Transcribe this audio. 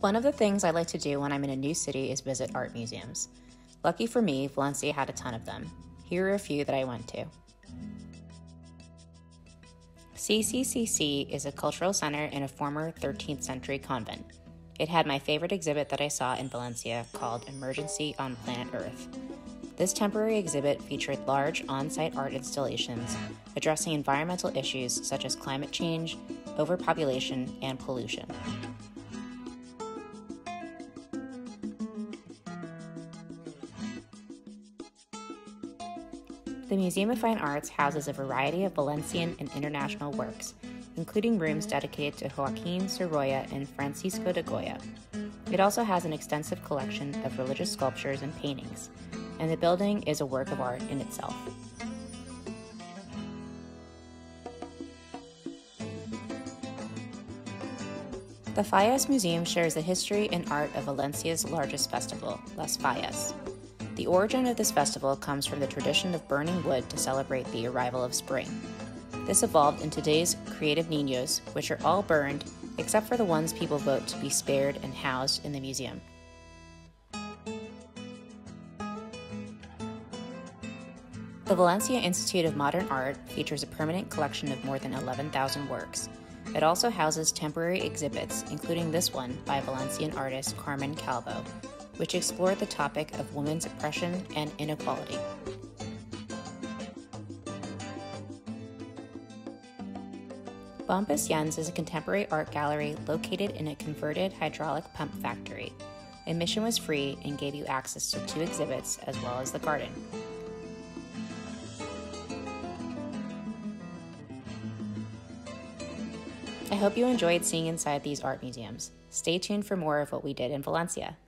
One of the things I like to do when I'm in a new city is visit art museums. Lucky for me, Valencia had a ton of them. Here are a few that I went to. CCCC is a cultural center in a former 13th century convent. It had my favorite exhibit that I saw in Valencia called Emergency on Planet Earth. This temporary exhibit featured large on site art installations addressing environmental issues such as climate change, overpopulation, and pollution. The Museum of Fine Arts houses a variety of Valencian and international works, including rooms dedicated to Joaquin Sorolla and Francisco de Goya. It also has an extensive collection of religious sculptures and paintings, and the building is a work of art in itself. The Fallas Museum shares the history and art of Valencia's largest festival, Las Fallas. The origin of this festival comes from the tradition of burning wood to celebrate the arrival of spring. This evolved in today's Creative Ninots, which are all burned except for the ones people vote to be spared and housed in the museum. The Valencia Institute of Modern Art features a permanent collection of more than 11,000 works. It also houses temporary exhibits, including this one by Valencian artist Carmen Calvo, which explored the topic of women's oppression and inequality. Bombas Gens is a contemporary art gallery located in a converted hydraulic pump factory. Admission was free and gave you access to two exhibits as well as the garden. I hope you enjoyed seeing inside these art museums. Stay tuned for more of what we did in Valencia.